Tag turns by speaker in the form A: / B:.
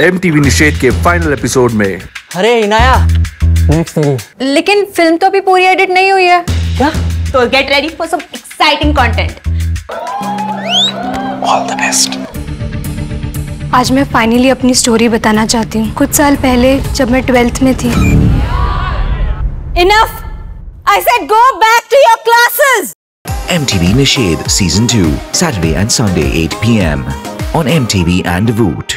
A: M TV निषेध के final episode में।
B: अरे इनाया। नेक्स्ट तेरी।
C: लेकिन फ़िल्म तो अभी पूरी एडिट नहीं हुई है।
B: क्या?
C: तो get ready for some exciting content
A: all the best
D: आज मैं फाइनली अपनी स्टोरी बताना चाहती हूँ। कुछ साल पहले जब मैं ट्वेल्थ में थी।
C: Enough I said go back to your classes
E: MTV Nishid Season 2, Saturday and Sunday 8 pm on MTV and Voot.